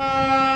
Uh...